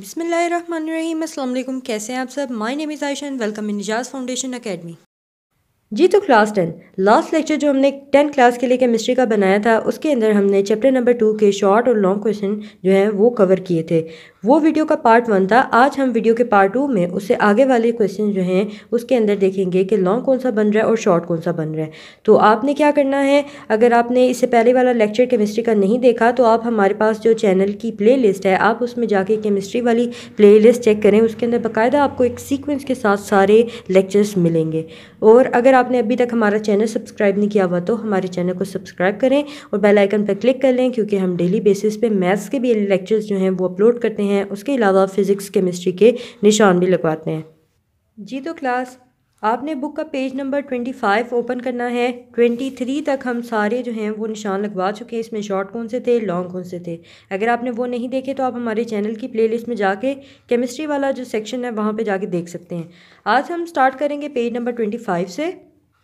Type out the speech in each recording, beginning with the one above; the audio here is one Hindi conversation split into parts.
बिसमीम अल्लाम कैसे हैं आप सब? My name is Ayesha and welcome in Nizaj foundation academy जी तो क्लास टेन। लास्ट लेक्चर जो हमने टेंथ क्लास के लिए केमिस्ट्री का बनाया था, उसके अंदर हमने चैप्टर नंबर टू के शॉर्ट और लॉन्ग क्वेश्चन जो है, वो कवर किए थे। वो वीडियो का पार्ट वन था। आज हम वीडियो के पार्ट टू में उससे आगे वाले क्वेश्चन जो हैं, उसके अंदर देखेंगे कि लॉन्ग कौन सा बन रहा है और शॉर्ट कौन सा बन रहा है। तो आपने क्या करना है? अगर आपने इससे पहले वाला लेक्चर केमिस्ट्री का नहीं देखा तो आप हमारे पास जो चैनल की प्ले लिस्ट है, आप उसमें जाके केमिस्ट्री वाली प्ले चेक करें। उसके अंदर बाकायदा आपको एक सीक्वेंस के साथ सारे लेक्चर्स मिलेंगे। और अगर आपने अभी तक हमारा चैनल सब्सक्राइब नहीं किया हुआ तो हमारे चैनल को सब्सक्राइब करें और बेल आइकन पर क्लिक कर लें, क्योंकि हम डेली बेसिस पे मैथ्स के भी लेक्चर्स जो हैं वो अपलोड करते हैं, उसके अलावा फ़िज़िक्स, केमिस्ट्री के निशान भी लगवाते हैं। जी तो क्लास आपने बुक का page number twenty five open करना है। ट्वेंटी थ्री तक हम सारे जो हैं वो निशान लगवा चुके हैं। इसमें शॉर्ट कौन से थे? लॉन्ग कौन से थे? अगर आपने वो नहीं देखे तो आप हमारे चैनल की प्लेलिस्ट में जाके केमिस्ट्री वाला जो सेक्शन है वहाँ पे जाके देख सकते हैं। आज हम स्टार्ट करेंगे पेज नंबर ट्वेंटी फाइव से।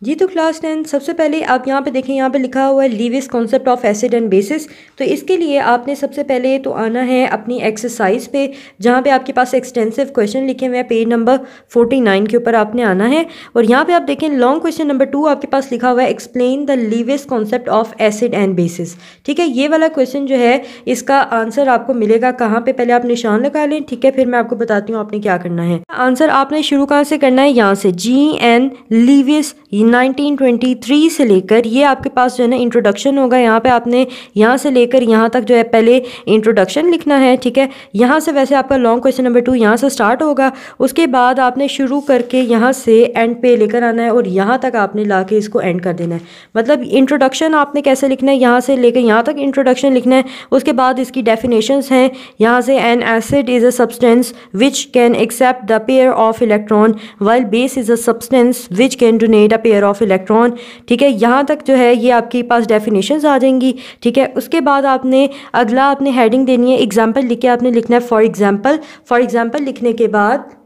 जी तो क्लास टेन, सबसे पहले आप यहाँ पे देखें, यहाँ पे लिखा हुआ है Lewis concept of acid and bases तो इसके लिए आपने सबसे पहले तो आना है अपनी एक्सरसाइज पे, जहाँ पे आपके पास एक्सटेंसिव क्वेश्चन लिखे हुए हैं पेज नंबर फोर्टी नाइन के ऊपर आपने आना है। और यहाँ पे आप देखें लॉन्ग क्वेश्चन नंबर टू आपके पास लिखा हुआ है explain the Lewis concept of acid and bases ठीक है, ये वाला क्वेश्चन जो है, इसका आंसर आपको मिलेगा कहाँ पर पहले आप निशान लगा लें, ठीक है, फिर मैं आपको बताती हूँ आपने क्या करना है। आंसर आपने शुरू कहाँ से करना है? यहाँ से। जी एन लीविस 1923 से लेकर ये आपके पास जो है ना इंट्रोडक्शन होगा। यहाँ पे आपने यहाँ से लेकर यहाँ तक जो है पहले इंट्रोडक्शन लिखना है, ठीक है? यहाँ से वैसे आपका लॉन्ग क्वेश्चन नंबर टू यहाँ से स्टार्ट होगा। उसके बाद आपने शुरू करके यहाँ से एंड पे लेकर आना है और यहाँ तक आपने ला के इसको एंड कर देना है। मतलब इंट्रोडक्शन आपने कैसे लिखना है? यहाँ से लेकर यहाँ तक इंट्रोडक्शन लिखना है। उसके बाद इसकी डेफिनेशन हैं। यहाँ से an acid is a substance which can accept the pair of electron while base is a substance which can donate a pair of electron ठीक है? यहाँ तक जो है, ये आपके पास डेफिनेशन आ जाएँगी, ठीक है? उसके बाद आपने, अगला आपने हेडिंग देनी है एग्ज़ाम्पल लिख के आपने लिखना है फॉर एग्ज़ाम्पल फॉर एग्ज़ाम्पल लिखने के बाद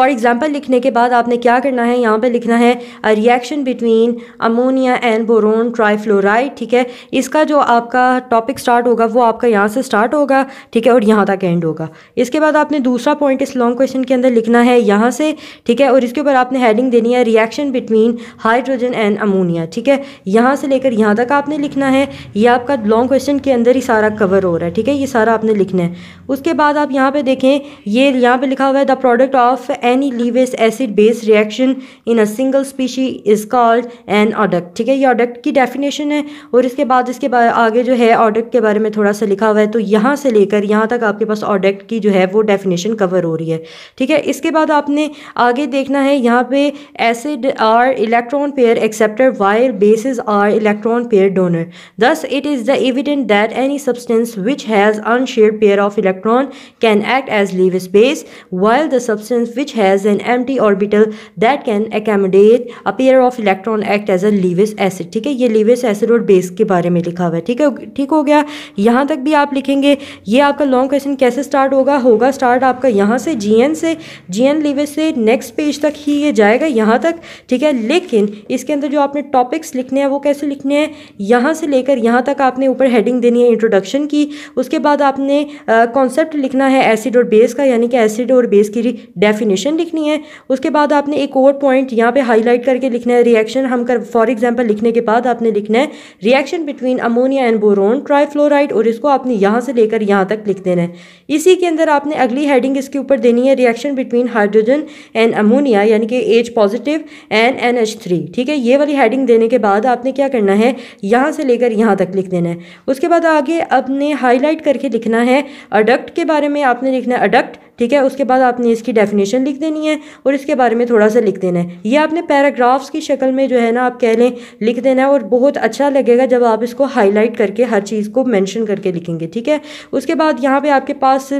फॉर एग्ज़ाम्पल लिखने के बाद आपने क्या करना है? यहाँ पे लिखना है reaction between ammonia and boron trifluoride ठीक है? इसका जो आपका टॉपिक स्टार्ट होगा, वो आपका यहाँ से स्टार्ट होगा, ठीक है? और यहाँ तक एंड होगा। इसके बाद आपने दूसरा पॉइंट इस लॉन्ग क्वेश्चन के अंदर लिखना है, यहाँ से, ठीक है? और इसके ऊपर आपने हेडिंग देनी है reaction between hydrogen and ammonia ठीक है? यहाँ से लेकर यहाँ तक आपने लिखना है, ये आपका लॉन्ग क्वेश्चन के अंदर ही सारा कवर हो रहा है, ठीक है? ये सारा आपने लिखना है। उसके बाद आप यहाँ पे देखें, ये यहाँ पे लिखा हुआ है the product of any Lewis acid base reaction in a single species is called an adduct. ठीक है, ये adduct की डेफिनेशन है और इसके बाद इसके आगे जो है, adduct के बारे में थोड़ा सा लिखा हुआ है तो यहाँ से लेकर यहाँ तक आपके पास adduct की जो है, वो डेफिनेशन कवर हो रही है। ठीक है, इसके बाद आपने आगे देखना है, यहाँ पे acid are electron pair acceptor where bases are electron pair donor thus it is the evident that any substance which has unshared pair of electron can act as Lewis base while the substance which has an empty orbital that can accommodate a pair of electron act as a Lewis acid, ठीक है? ये Lewis acid और बेस के बारे में लिखा हुआ है, ठीक है? ठीक हो गया? यहाँ तक भी आप लिखेंगे, ये आपका लॉन्ग क्वेश्चन कैसे स्टार्ट होगा? होगा स्टार्ट आपका यहाँ से जीएन से जीएन लिविस से नेक्स्ट पेज तक ही ये जाएगा यहाँ तक, ठीक है? लेकिन इसके अंदर जो आपने टॉपिक्स लिखने हैं, वो कैसे लिखने हैं? यहाँ से लेकर यहाँ तक आपने ऊपर हेडिंग देनी है इंट्रोडक्शन की, उसके बाद आपने कॉन्सेप्ट लिखना है एसिड और बेस का, यानी कि एसिड और बेस की डेफिनेशन रिएक्शन लिखनी है। उसके बाद आपने एक और पॉइंट यहाँ पे हाईलाइट करके लिखना है। रिएक्शन हम कर फॉर एग्जांपल लिखने के बाद आपने लिखना है। Reaction between ammonia and boron trifluoride और इसको आपने यहाँ से लेकर यहाँ तक लिख देना है। इसी के अंदर आपने अगली हेडिंग इसके ऊपर देनी है। Reaction between hydrogen and ammonia यानी कि H positive and N H three ठीक है? ये वाली हेडिंग देने के बाद आपने क्या करना है? यहाँ से लेकर यहाँ तक लिख देना है। उसके बाद आगे आपने हाईलाइट करके लिखना है। अडक्ट के बारे में आपने लिखना है। अडक्ट ठीक है? उसके बाद आपने इसकी डेफिनेशन लिख देनी है और इसके बारे में थोड़ा सा लिख देना है। ये आपने पैराग्राफ्स की शक्ल में जो है ना आप कह लें, लिख देना है और बहुत अच्छा लगेगा जब आप इसको हाईलाइट करके हर चीज़ को मैंशन करके लिखेंगे, ठीक है? उसके बाद यहाँ पर आपके पास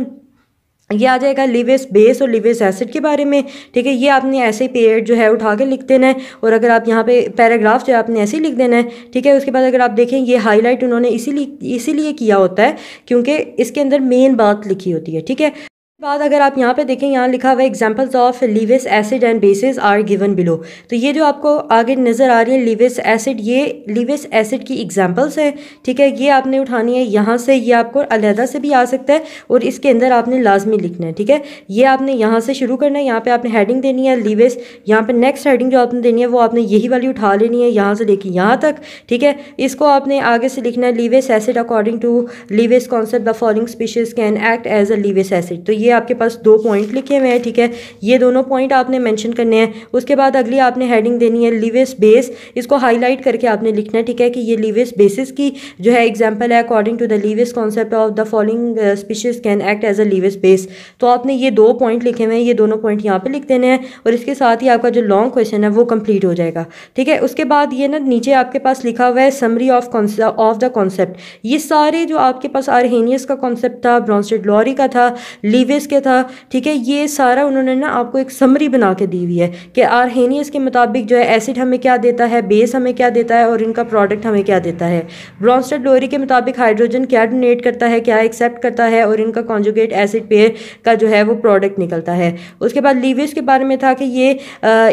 ये आ जाएगा लिवेस बेस और लिवेस एसिड के बारे में, ठीक है? ये आपने ऐसे ही पेड़ जो है उठा के लिख देना है और अगर आप यहाँ पे पैराग्राफ जो है आपने ऐसे ही लिख देना है, ठीक है? उसके बाद अगर आप देखें, ये हाईलाइट उन्होंने इसीलिए इसीलिए किया होता है क्योंकि इसके अंदर मेन बात लिखी होती है, ठीक है? बाद अगर आप यहाँ पे देखें, यहाँ लिखा हुआ है examples of Lewis acid and bases are given below तो ये जो आपको आगे नज़र आ रही है लीविस एसिड ये लीविस एसिड की एग्जांपल्स हैं, ठीक है? ये आपने उठानी है, यहाँ से ये आपको अलहदा से भी आ सकता है और इसके अंदर आपने लाजमी लिखना है, ठीक है? ये आपने यहाँ से शुरू करना है, यहाँ पर आपने हेडिंग देनी है लीविस यहाँ पर नेक्स्ट हेडिंग जो आपने देनी है, वो आपने यही वाली उठा लेनी है, यहाँ से लेके यहाँ तक, ठीक है? इसको आपने आगे से लिखना है Lewis acid according to Lewis concept the following species can act as a Lewis acid तो ये ये आपके पास दो पॉइंट लिखे हुए हैं, ठीक है? ये दोनों पॉइंट आपने मेंशन करने हैं। उसके बाद अगली आपने हेडिंग देनी है लिविस बेस इसको हाईलाइट करके आपने लिखना है, ठीक है? कि ये लिविस बेसिस की जो है एग्जांपल है according to the Lewis concept of the following species can act as a Lewis base तो आपने ये दो पॉइंट लिखे हुए हैं, ये दोनों पॉइंट यहाँ पे लिख देने हैं और इसके साथ ही आपका जो लॉन्ग क्वेश्चन है वो कंप्लीट हो जाएगा, ठीक है? उसके बाद ये ना नीचे आपके पास लिखा हुआ है summary of of the concept ये सारे जो आपके पास आरहेनियस का कॉन्सेप्ट था ब्रॉन्स्टेड लॉरी का था लिविस के था, ठीक है? ये सारा उन्होंने ना आपको एक समरी बना के दी हुई है कि आरहेनियस के मुताबिक जो है एसिड हमें क्या देता है बेस हमें क्या देता है और इनका प्रोडक्ट हमें क्या देता है? ब्रॉन्स्टेड लोरी के मुताबिक हाइड्रोजन क्या डोनेट करता है, क्या एक्सेप्ट करता है और इनका कॉन्जुगेट एसिड पेयर का जो है वो प्रोडक्ट निकलता है। उसके बाद लीविस के बारे में था कि ये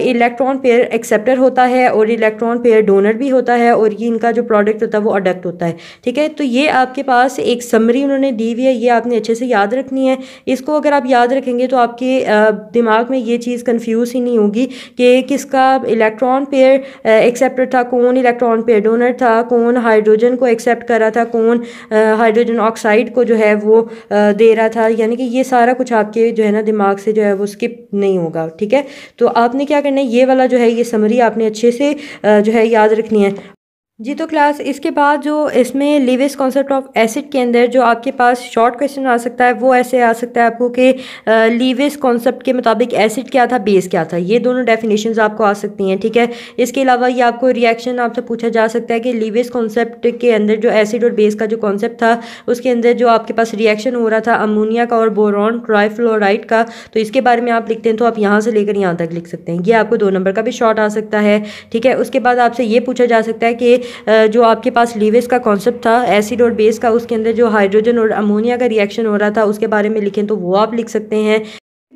इलेक्ट्रॉन पेयर एक्सेप्टर होता है और इलेक्ट्रॉन पेयर डोनर भी होता है और ये इनका जो प्रोडक्ट होता है वो अडक्ट होता है, ठीक है? तो ये आपके पास एक समरी उन्होंने दी हुई है, ये आपने अच्छे से याद रखनी है। इसको अगर आप याद रखेंगे तो आपके दिमाग में ये चीज़ कंफ्यूज ही नहीं होगी कि किसका इलेक्ट्रॉन पेयर एक्सेप्टर था, कौन इलेक्ट्रॉन पेयर डोनर था, कौन हाइड्रोजन को एक्सेप्ट कर रहा था, कौन हाइड्रोजन ऑक्साइड को जो है वो दे रहा था। यानी कि ये सारा कुछ आपके जो है ना दिमाग से जो है वो स्किप नहीं होगा, ठीक है? तो आपने क्या करना है? ये वाला जो है, ये समरी आपने अच्छे से जो है याद रखनी है। जी तो क्लास, इसके बाद जो इसमें लिविस कॉन्सेप्ट ऑफ़ एसिड के अंदर जो आपके पास शॉर्ट क्वेश्चन आ सकता है, वो ऐसे आ सकता है आपको कि लिविस कॉन्सेप्ट के मुताबिक एसिड क्या था बेस क्या था? ये दोनों डेफिनेशन आपको आ सकती हैं, ठीक है? इसके अलावा ये आपको रिएक्शन आपसे पूछा जा सकता है कि लिविस कॉन्सेप्ट के अंदर जो एसिड और बेस का जो कॉन्सेप्ट था, उसके अंदर जो आपके पास रिएक्शन हो रहा था अमोनिया का और बोरॉन ट्राईफ्लोराइड का तो इसके बारे में आप लिखते हैं तो आप यहाँ से लेकर यहाँ तक लिख सकते हैं। ये आपको दो नंबर का भी शॉर्ट आ सकता है, ठीक है? उसके बाद आपसे ये पूछा जा सकता है कि जो आपके पास लीवेस का कॉन्सेप्ट था एसिड और बेस का, उसके अंदर जो हाइड्रोजन और अमोनिया का रिएक्शन हो रहा था, उसके बारे में लिखें तो वो आप लिख सकते हैं।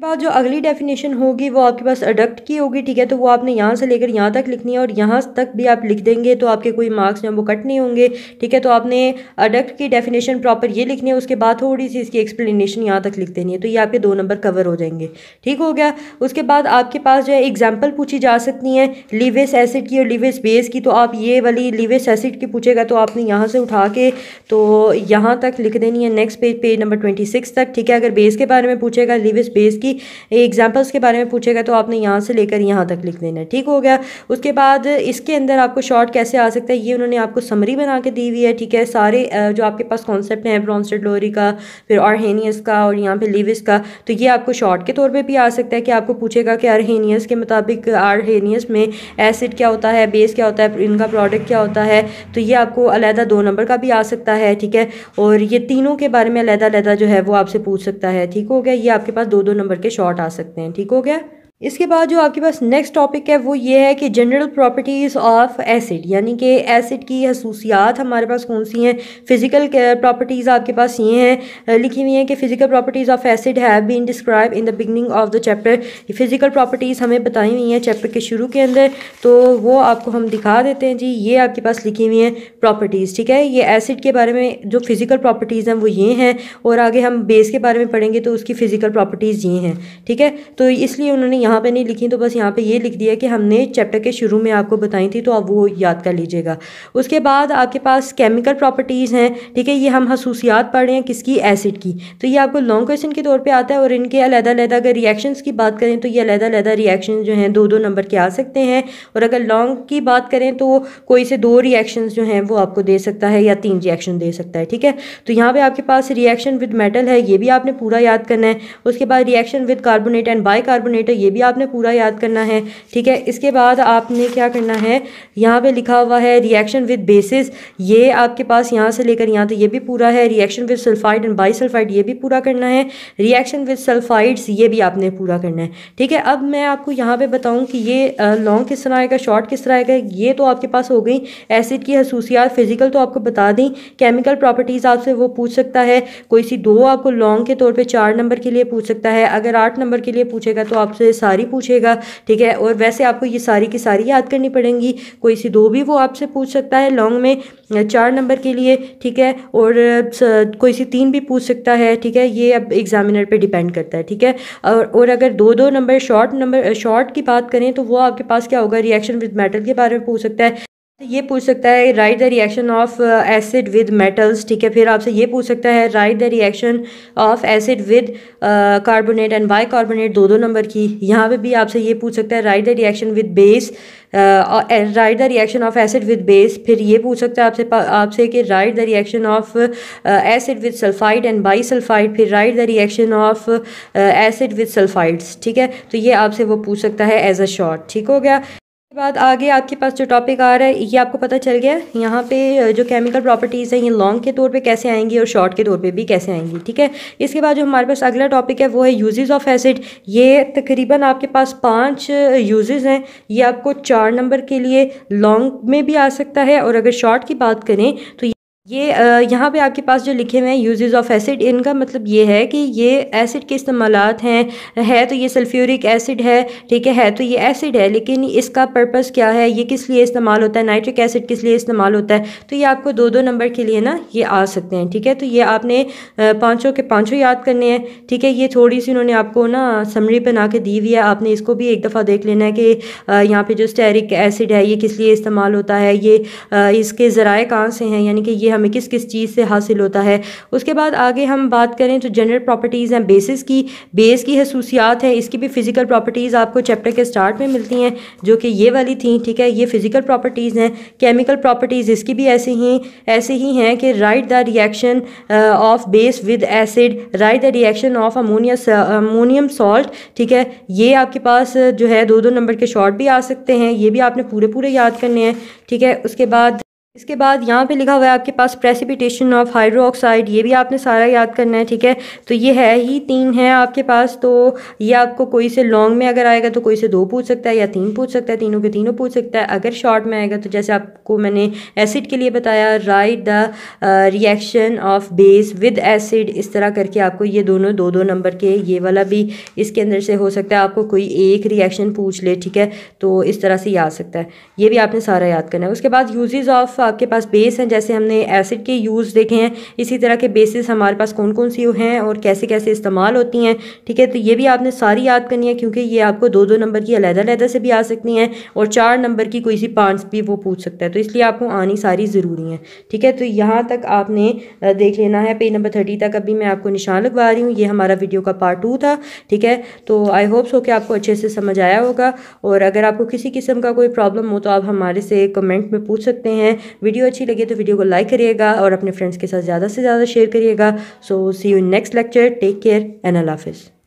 बाद जो अगली डेफिनेशन होगी, वो आपके पास अडक्ट की होगी, ठीक है? तो वो आपने यहाँ से लेकर यहाँ तक लिखनी है और यहाँ तक भी आप लिख देंगे तो आपके कोई मार्क्स जो वो कट नहीं होंगे, ठीक है? तो आपने अडक्ट की डेफिनेशन प्रॉपर ये लिखनी है, उसके बाद थोड़ी सी इसकी एक्सप्लेनेशन यहाँ तक लिख देनी है तो ये आपके दो नंबर कवर हो जाएँगे, ठीक हो गया? उसके बाद आपके पास जो है एग्ज़ाम्पल पूछी जा सकती हैं लिवेस एसिड की और लिवेस बेस की तो आप ये वाली लिवेस एसिड की पूछेगा तो आपने यहाँ से उठा के तो यहाँ तक लिख देनी है next page page number twenty तक, ठीक है? अगर बेस के बारे में पूछेगा लिवेस बेस की एग्जाम्पल्स के बारे में पूछेगा तो आपने यहाँ से लेकर यहाँ तक लिख देना ठीक हो गया? उसके बाद इसके अंदर आपको शॉर्ट कैसे आ सकता है, ये उन्होंने आपको समरी बना के दी हुई है, ठीक है? सारे जो आपके पास कॉन्सेप्ट हैं ब्रॉन्स्टेड लोरी का, फिर आरहेनियस का और यहाँ पे लिविस का तो ये आपको शॉर्ट के तौर पे भी आ सकता है कि आपको पूछेगा कि आरहेनियस के मुताबिक आरहेनियस में एसिड क्या होता है बेस क्या होता है, इनका प्रोडक्ट क्या होता है तो ये आपको अलहदा दो नंबर का भी आ सकता है, ठीक है? और ये तीनों के बारे में अलहदा अलहदा जो है वो आपसे पूछ सकता है। ठीक हो गया? ये आपके पास दो दो नंबर के शॉर्ट आ सकते हैं। ठीक हो गया? इसके बाद जो आपके पास नेक्स्ट टॉपिक है, वो ये है कि जनरल प्रॉपर्टीज़ ऑफ़ एसिड यानी कि एसिड की खसूसियात हमारे पास कौन सी हैं? फ़िज़िकल प्रॉपर्टीज़ आपके पास ये हैं। लिखी हुई हैं कि physical properties of acid have been describe in the beginning of the chapter physical properties हमें बताई हुई हैं चैप्टर के शुरू के अंदर। तो वो आपको हम दिखा देते हैं जी। ये आपके पास लिखी हुई हैं प्रॉपर्टीज़ ठीक है? ये एसिड के बारे में जो फ़िज़िकल प्रॉपर्टीज़ हैं, वो ये हैं। और आगे हम बेस के बारे में पढ़ेंगे तो उसकी फ़िज़िकल प्रॉपर्टीज़ ये हैं, ठीक है? तो इसलिए उन्होंने यहाँ पे नहीं लिखी तो बस यहाँ पे ये लिख दिया कि हमने चैप्टर के शुरू में आपको बताई थी तो आप वो याद कर लीजिएगा। उसके बाद आपके पास केमिकल प्रॉपर्टीज़ हैं, ठीक है, ये हम खसूसियात पढ़ रहे हैं किसकी? एसिड की। तो ये आपको लॉन्ग क्वेश्चन के तौर पर आता है और इनके अलहदा अलहदा अगर रिएक्शंस की बात करें तो ये अलहदा अलहदा रिएक्शन जो हैं दो दो नंबर के आ सकते हैं। और अगर लॉन्ग की बात करें तो कोई से दो रिएक्शन जो हैं, वो आपको दे सकता है या तीन रिएक्शन दे सकता है, ठीक है? तो यहाँ पर आपके पास रिएक्शन विद मेटल है, ये भी आपने पूरा याद करना है। उसके बाद reaction with carbonate and bicarbonate है, ये भी भी आपने पूरा याद करना है, ठीक है? इसके बाद आपने क्या करना है? यहाँ पे लिखा हुआ है रिएक्शन विद बेसिस ये आपके पास यहाँ से लेकर यहाँ तक ये भी पूरा है। Reaction with sulphide and bisulphide ये भी पूरा करना है। रिएक्शन विद सल्फाइड्स ये भी आपने पूरा करना है, ठीक है? अब मैं आपको यहाँ पे बताऊँ कि ये लॉन्ग किस तरह आएगा शॉर्ट किस तरह आएगा, ये तो आपके पास हो गई। एसिड की खसूसियात फ़िज़िकल तो आपको बता दी। केमिकल प्रॉपर्टीज़ आपसे वो पूछ सकता है। कोई सी दो आपको लॉन्ग के तौर पर चार नंबर के लिए पूछ सकता है। अगर आठ नंबर के लिए पूछेगा तो आपसे सारी पूछेगा, ठीक है? और वैसे आपको ये सारी की सारी याद करनी पड़ेंगी। कोई सी दो भी वो आपसे पूछ सकता है लॉन्ग में, चार नंबर के लिए, ठीक है? और कोई सी तीन भी पूछ सकता है, ठीक है? ये अब एग्जामिनर पे डिपेंड करता है, ठीक है? और और अगर दो दो नंबर शॉर्ट नंबर शॉर्ट की बात करें तो वो आपके पास क्या होगा? रिएक्शन विद मेटल के बारे में पूछ सकता है। ये पूछ सकता है write the reaction of acid with metals ठीक है? फिर आपसे ये पूछ सकता है write the reaction of acid with carbonate and bicarbonate दो दो नंबर की। यहाँ पे भी आपसे ये पूछ सकता है write the reaction with base write the reaction of acid with base फिर ये पूछ सकता है आपसे आपसे कि write the reaction of acid with sulphide and bisulphide फिर write the reaction of acid with sulphides ठीक है? तो ये आपसे वो पूछ सकता है एज अ शॉर्ट ठीक हो गया? बाद आगे आपके पास जो टॉपिक आ रहा है, ये आपको पता चल गया। यहाँ पे जो केमिकल प्रॉपर्टीज़ हैं, ये लॉन्ग के तौर पे कैसे आएँगी और शॉर्ट के तौर पे भी कैसे आएँगी, ठीक है? इसके बाद जो हमारे पास अगला टॉपिक है, वो है यूजेस ऑफ़ एसिड ये तकरीबन आपके पास पाँच यूजेस हैं। ये आपको चार नंबर के लिए लॉन्ग में भी आ सकता है और अगर शॉर्ट की बात करें तो ये यहाँ पे आपके पास जो लिखे हुए हैं यूजेस ऑफ़ एसिड इनका मतलब ये है कि ये एसिड के इस्तेमाल हैं, है तो ये सल्फ्यूरिक एसिड है, ठीक है है तो ये एसिड है, लेकिन इसका पर्पस क्या है, ये किस लिए इस्तेमाल होता है नाइट्रिक एसिड किस लिए इस्तेमाल होता है तो ये आपको दो दो नंबर के लिए ना ये आ सकते हैं, ठीक है तो ये आपने पाँचों के पाँचों याद करने हैं, ठीक है, ये थोड़ी सी उन्होंने आपको ना समरी बना के दी हुई है, आपने इसको भी एक दफ़ा देख लेना है कि यहाँ पर जो स्टेरिक एसिड है, ये किस लिए इस्तेमाल होता है, ये इसके ज़राए कहाँ से हैं, यानी कि ये हमें किस किस चीज़ से हासिल होता है। उसके बाद आगे हम बात करें तो जनरल प्रॉपर्टीज़ हैं बेसिस की। बेस की खसूसियात है, इसकी भी फ़िज़िकल प्रॉपर्टीज़ आपको चैप्टर के स्टार्ट में मिलती हैं, जो कि ये वाली थी, ठीक है? ये फ़िज़िकल प्रॉपर्टीज़ हैं केमिकल प्रॉपर्टीज़ इसकी भी ऐसे ही ऐसे ही हैं कि write the reaction of base with acid write the reaction of ammonia ammonium salt ठीक है? ये आपके पास जो है दो दो नंबर के शॉर्ट भी आ सकते हैं, ये भी आपने पूरे पूरे याद करने हैं, ठीक है? उसके बाद इसके बाद यहाँ पे लिखा हुआ है आपके पास प्रेसिपिटेशन ऑफ़ हाइड्रो ऑक्साइड ये भी आपने सारा याद करना है, ठीक है? तो ये है ही तीन है आपके पास तो ये आपको कोई से लॉन्ग में अगर आएगा तो कोई से दो पूछ सकता है या तीन पूछ सकता है, तीनों के तीनों पूछ सकता है। अगर शॉर्ट में आएगा तो जैसे आपको मैंने एसिड के लिए बताया write the reaction of base with acid इस तरह करके आपको ये दोनों दो दो नंबर के ये वाला भी इसके अंदर से हो सकता है, आपको कोई एक रिएक्शन पूछ ले, ठीक है? तो इस तरह से याद सकता है। ये भी आपने सारा याद करना है। उसके बाद यूजेज़ ऑफ़ आपके पास बेस हैं, जैसे हमने एसिड के यूज़ देखे हैं। इसी तरह के बेसिस हमारे पास कौन कौन सी हैं और कैसे कैसे इस्तेमाल होती हैं, ठीक है? तो ये भी आपने सारी याद करनी है, क्योंकि ये आपको दो दो नंबर की अलहदा अलहदा से भी आ सकती हैं और चार नंबर की कोई सी पाँच भी वो पूछ सकता है। तो इसलिए आपको आनी सारी ज़रूरी है, ठीक है? तो यहाँ तक आपने देख लेना है पेज नंबर थर्टी तक अभी मैं आपको निशान लगवा रही हूँ। ये हमारा वीडियो का पार्ट टू था, ठीक है? तो आई होप सो कि आपको अच्छे से समझ आया होगा और अगर आपको किसी किस्म का कोई प्रॉब्लम हो तो आप हमारे से कमेंट में पूछ सकते हैं। वीडियो अच्छी लगी तो वीडियो को लाइक करिएगा और अपने फ्रेंड्स के साथ ज़्यादा से ज़्यादा शेयर करिएगा। So see you next lecture take care and अल्लाह हाफिज़